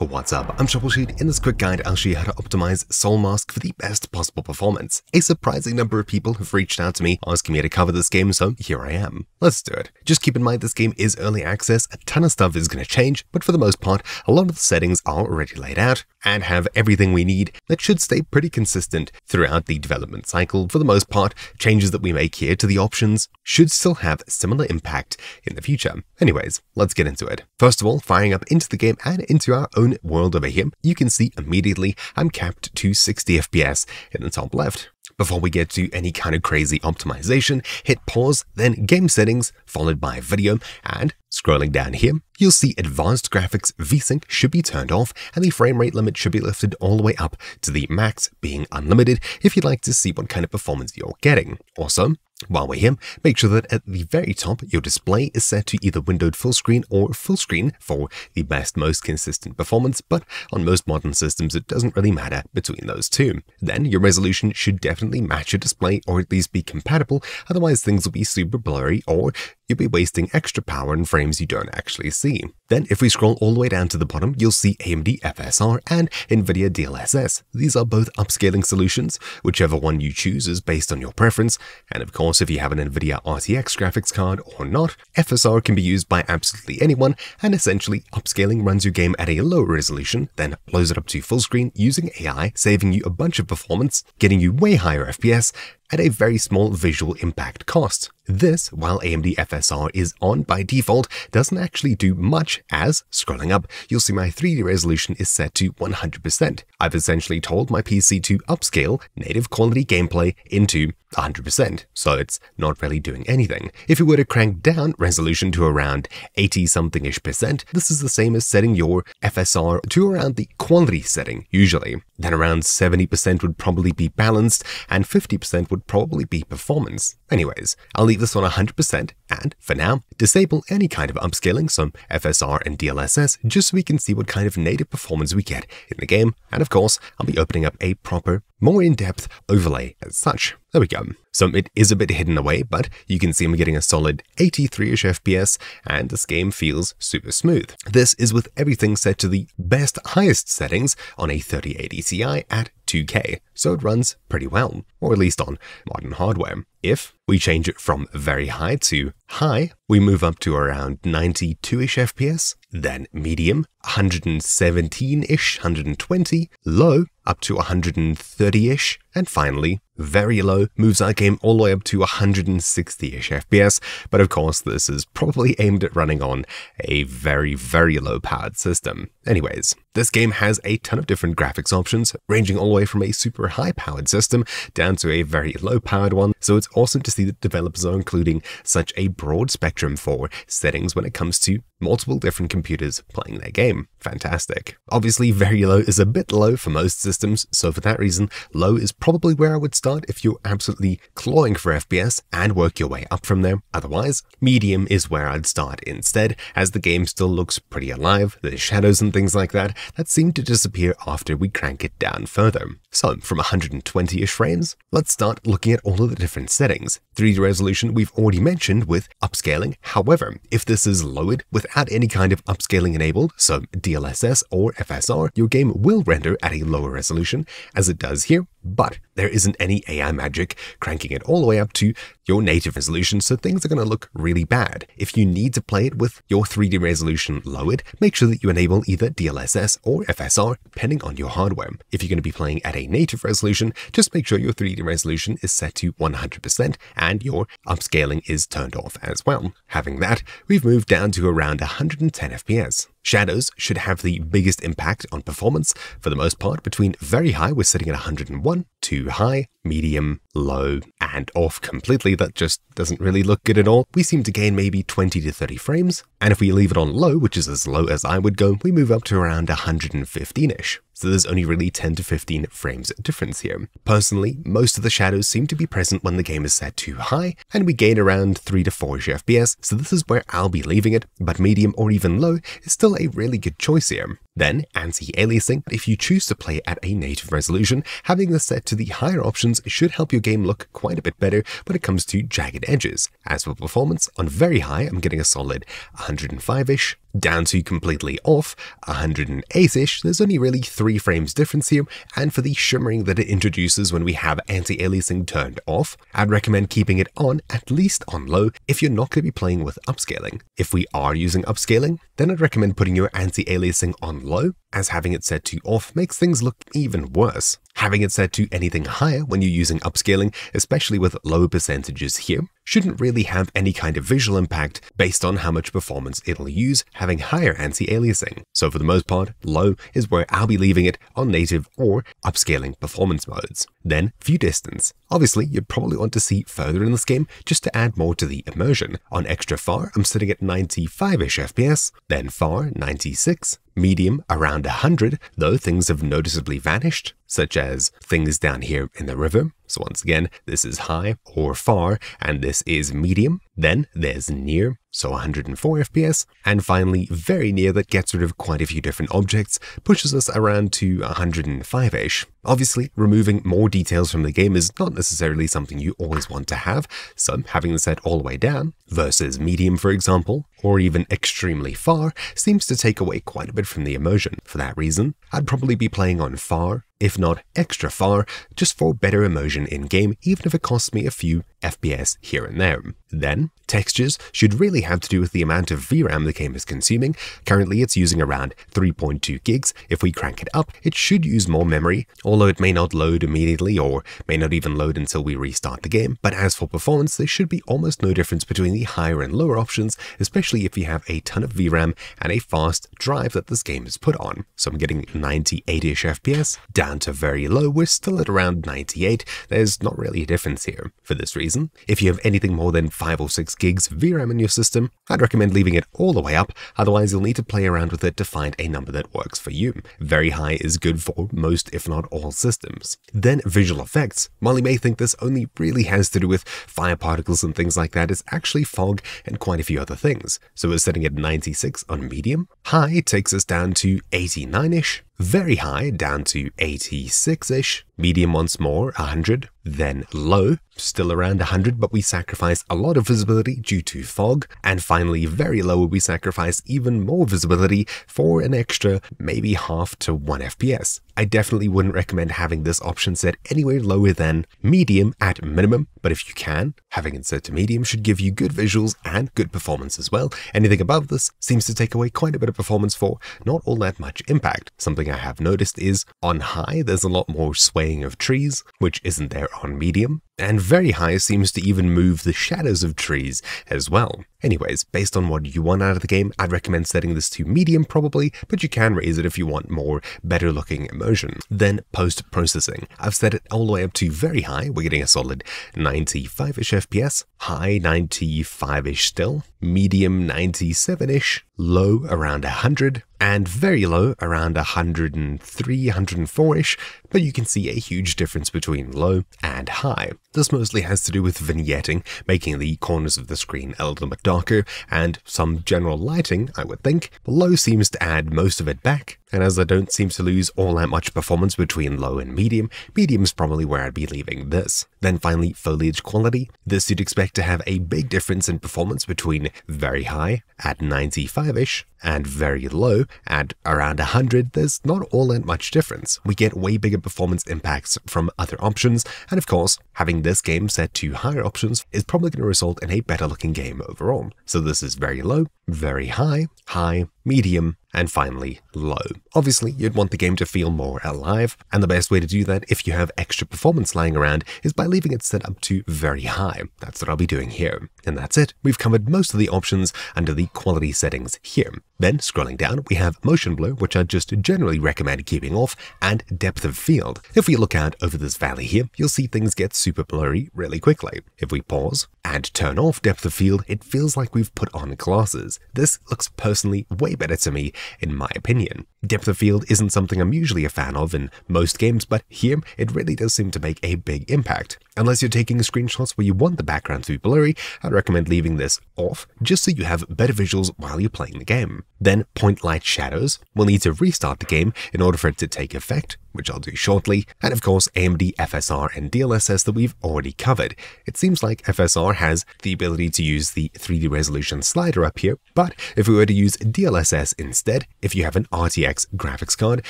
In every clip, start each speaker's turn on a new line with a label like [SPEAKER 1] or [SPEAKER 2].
[SPEAKER 1] What's up, I'm TroubleChute. In this quick guide, I'll show you how to optimize Soulmask for the best possible performance. A surprising number of people have reached out to me asking me to cover this game, so here I am. Let's do it. Just keep in mind this game is early access, a ton of stuff is going to change, but for the most part, a lot of the settings are already laid out and have everything we need that should stay pretty consistent throughout the development cycle. For the most part, changes that we make here to the options should still have similar impact in the future. Anyways, let's get into it. First of all, firing up into the game and into our own world over here, you can see immediately I'm capped to 60 FPS in the top left. Before we get to any kind of crazy optimization, hit pause, then game settings, followed by video, and scrolling down here, you'll see advanced graphics VSync should be turned off and the frame rate limit should be lifted all the way up to the max being unlimited if you'd like to see what kind of performance you're getting. Also, while we're here, make sure that at the very top, your display is set to either windowed full screen or full screen for the best, most consistent performance, but on most modern systems, it doesn't really matter between those two. Then your resolution should definitely match your display or at least be compatible, otherwise things will be super blurry or you'll be wasting extra power in frames you don't actually see. Then if we scroll all the way down to the bottom, you'll see AMD FSR and NVIDIA DLSS. These are both upscaling solutions, whichever one you choose is based on your preference, and of course if you have an NVIDIA RTX graphics card or not, FSR can be used by absolutely anyone, and essentially upscaling runs your game at a lower resolution, then blows it up to full screen using AI, saving you a bunch of performance, getting you way higher FPS, at a very small visual impact cost. This, while AMD FSR is on by default, doesn't actually do much as, scrolling up, you'll see my 3D resolution is set to 100%. I've essentially told my PC to upscale native quality gameplay into 100%, so it's not really doing anything. If you were to crank down resolution to around 80 something ish percent, this is the same as setting your FSR to around the quality setting, usually. Then around 70% would probably be balanced, and 50% would probably be performance. Anyways, I'll leave this on 100%, and for now, disable any kind of upscaling, some FSR and DLSS, just so we can see what kind of native performance we get in the game, and of course, I'll be opening up a proper more in-depth overlay as such. There we go. So it is a bit hidden away, but you can see I'm getting a solid 83-ish FPS, and this game feels super smooth. This is with everything set to the best highest settings on a 3080 Ti at 2K, so it runs pretty well, or at least on modern hardware. If we change it from very high to high, we move up to around 92-ish FPS, then medium, 117-ish, 120, low, up to 130-ish, and finally, very low moves our game all the way up to 160-ish FPS, but of course this is probably aimed at running on a very, very low powered system. Anyways, this game has a ton of different graphics options, ranging all the way from a super high powered system down to a very low powered one, so it's awesome to see that developers are including such a broad spectrum for settings when it comes to multiple different computers playing their game. Fantastic. Obviously, very low is a bit low for most systems, so for that reason, low is probably where I would start if you're absolutely clawing for FPS and work your way up from there. Otherwise, medium is where I'd start instead, as the game still looks pretty alive, there's shadows and things like that that seem to disappear after we crank it down further. So, from 120-ish frames, let's start looking at all of the different settings. 3D resolution we've already mentioned with upscaling. However, if this is lowered without any kind of upscaling enabled, so DLSS or FSR, your game will render at a lower resolution, as it does here, but there isn't any AI magic cranking it all the way up to your native resolution, so things are going to look really bad. If you need to play it with your 3D resolution lowered, make sure that you enable either DLSS or FSR, depending on your hardware. If you're going to be playing at a native resolution, just make sure your 3D resolution is set to 100% and your upscaling is turned off as well. Having that, we've moved down to around 110 FPS. Shadows should have the biggest impact on performance. For the most part, between very high, we're sitting at 101, too high, medium, low, and off completely. That just doesn't really look good at all. We seem to gain maybe 20 to 30 frames. And if we leave it on low, which is as low as I would go, we move up to around 115-ish so there's only really 10 to 15 frames difference here. Personally, most of the shadows seem to be present when the game is set too high, and we gain around 3 to 4 FPS, so this is where I'll be leaving it, but medium or even low is still a really good choice here. Then, anti-aliasing, if you choose to play at a native resolution, having this set to the higher options should help your game look quite a bit better when it comes to jagged edges. As for performance, on very high I'm getting a solid 105-ish, down to completely off, 108-ish, there's only really 3 frames difference here, and for the shimmering that it introduces when we have anti-aliasing turned off, I'd recommend keeping it on at least on low if you're not going to be playing with upscaling. If we are using upscaling, then I'd recommend putting your anti-aliasing on low, as having it set to off makes things look even worse. Having it set to anything higher when you're using upscaling, especially with low percentages here, shouldn't really have any kind of visual impact based on how much performance it'll use having higher anti-aliasing. So for the most part, low is where I'll be leaving it on native or upscaling performance modes. Then view distance. Obviously, you'd probably want to see further in this game just to add more to the immersion. On extra far, I'm sitting at 95-ish FPS, then far 96, medium around 100, though things have noticeably vanished, such as things down here in the river. So once again, this is high or far, and this is medium. Then there's near, so 104 FPS, and finally very near that gets rid of quite a few different objects, pushes us around to 105-ish. Obviously, removing more details from the game is not necessarily something you always want to have, so having the set all the way down, versus medium for example, or even extremely far, seems to take away quite a bit from the immersion. For that reason, I'd probably be playing on far, if not extra far, just for better immersion in-game, even if it costs me a few FPS here and there. Then, textures should really have to do with the amount of VRAM the game is consuming. Currently, it's using around 3.2 gigs. If we crank it up, it should use more memory, although it may not load immediately or may not even load until we restart the game. But as for performance, there should be almost no difference between the higher and lower options, especially if you have a ton of VRAM and a fast drive that this game is put on. So I'm getting 98-ish FPS, down to very low, we're still at around 98. There's not really a difference here. For this reason, if you have anything more than 5 or 6 gigs VRAM in your system, I'd recommend leaving it all the way up, otherwise you'll need to play around with it to find a number that works for you. Very high is good for most, if not all systems. Then visual effects. While you may think this only really has to do with fire particles and things like that, it's actually fog and quite a few other things. So we're setting at 96 on medium. High takes us down to 89-ish. Very high down to 86-ish. Medium once more, 100. Then low, still around 100, but we sacrifice a lot of visibility due to fog. And finally, very low, we sacrifice even more visibility for an extra maybe half to 1 FPS. I definitely wouldn't recommend having this option set anywhere lower than medium at minimum, but if you can, having it set to medium should give you good visuals and good performance as well. Anything above this seems to take away quite a bit of performance for not all that much impact. Something I have noticed is on high, there's a lot more swaying of trees, which isn't there on medium, and very high seems to even move the shadows of trees as well. Anyways, based on what you want out of the game, I'd recommend setting this to medium probably, but you can raise it if you want more better looking immersion. Then post-processing. I've set it all the way up to very high, we're getting a solid 95-ish FPS, high 95-ish still, medium 97-ish, low around 100, and very low around 103, 104-ish, but you can see a huge difference between low and high. This mostly has to do with vignetting, making the corners of the screen a little bit darker, and some general lighting, I would think. The low seems to add most of it back, and as I don't seem to lose all that much performance between low and medium, medium's probably where I'd be leaving this. Then finally, foliage quality. This you'd expect to have a big difference in performance between very high at 95-ish and very low at around 100, there's not all that much difference. We get way bigger performance impacts from other options, and of course, having this game set to higher options is probably going to result in a better looking game overall. So this is very low, very high, high, medium, and finally low. Obviously, you'd want the game to feel more alive, and the best way to do that if you have extra performance lying around is by leaving it set up to very high. That's what I'll be doing here. And that's it. We've covered most of the options under the quality settings here. Then, scrolling down, we have motion blur, which I just generally recommend keeping off, and depth of field. If we look out over this valley here, you'll see things get super blurry really quickly. If we pause and turn off depth of field, it feels like we've put on glasses. This looks personally way better to me, in my opinion. Depth of field isn't something I'm usually a fan of in most games, but here it really does seem to make a big impact. Unless you're taking screenshots where you want the background to be blurry, I'd recommend leaving this off just so you have better visuals while you're playing the game. Then point light shadows, we'll need to restart the game in order for it to take effect, which I'll do shortly, and of course AMD FSR and DLSS that we've already covered. It seems like FSR has the ability to use the 3D resolution slider up here, but if we were to use DLSS instead, if you have an RTX graphics card,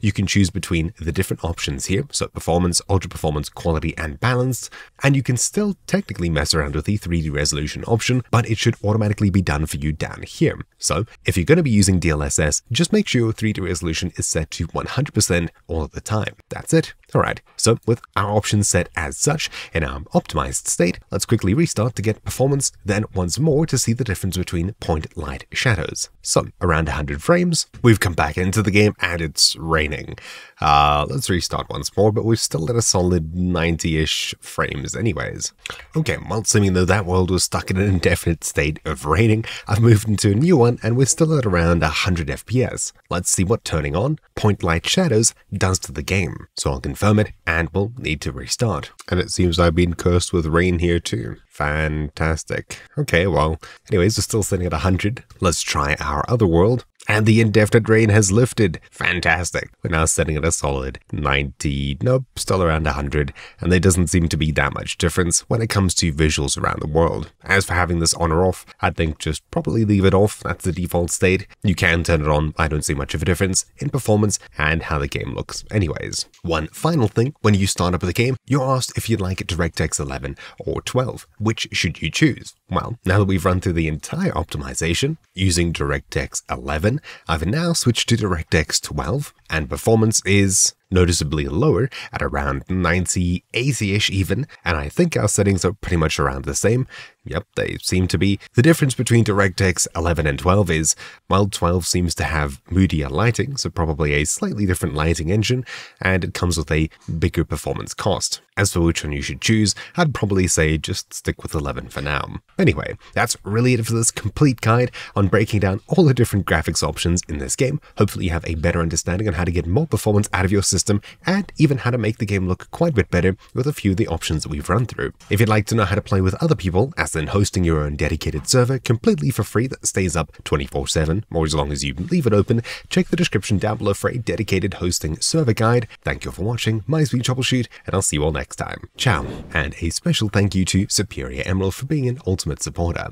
[SPEAKER 1] you can choose between the different options here, so performance, ultra performance, quality, and balanced, and you can still technically mess around with the 3D resolution option, but it should automatically be done for you down here. So if you're going to be using DLSS, just make sure your 3D resolution is set to 100% all the time. That's it. Alright, so with our options set as such in our optimized state, let's quickly restart to get performance, then once more to see the difference between point light shadows. So around 100 frames, we've come back into the game and it's raining. Uh, let's restart once more, but we're still at a solid 90-ish frames anyways. Okay, well, assuming though that world was stuck in an indefinite state of raining, I've moved into a new one and we're still at around 100 FPS. Let's see what turning on point light shadows does to the game. So I'll confirm and we'll need to restart. And it seems I've been cursed with rain here too. Fantastic. Okay, well, anyways, we're still sitting at 100. Let's try our other world. And the indefinite rain has lifted. Fantastic. We're now sitting at a solid 90, nope, still around 100, and there doesn't seem to be that much difference when it comes to visuals around the world. As for having this on or off, I think just probably leave it off. That's the default state. You can turn it on. I don't see much of a difference in performance and how the game looks anyways. One final thing, when you start up the game, you're asked if you'd like DirectX 11 or 12. Which should you choose? Well, now that we've run through the entire optimization using DirectX 11, I've now switched to DirectX 12, and performance is noticeably lower at around 90, 80-ish even, and I think our settings are pretty much around the same. Yep, they seem to be. The difference between DirectX 11 and 12 is, while 12 seems to have moodier lighting, so probably a slightly different lighting engine, and it comes with a bigger performance cost. As for which one you should choose, I'd probably say just stick with 11 for now. Anyway, that's really it for this complete guide on breaking down all the different graphics options in this game. Hopefully you have a better understanding on how to get more performance out of your system, and even how to make the game look quite a bit better with a few of the options that we've run through. If you'd like to know how to play with other people, as in hosting your own dedicated server completely for free that stays up 24-7, or as long as you leave it open, check the description down below for a dedicated hosting server guide. Thank you for watching, my Sweet TroubleChute, and I'll see you all next time. Ciao, and a special thank you to Superior Emerald for being an ultimate supporter.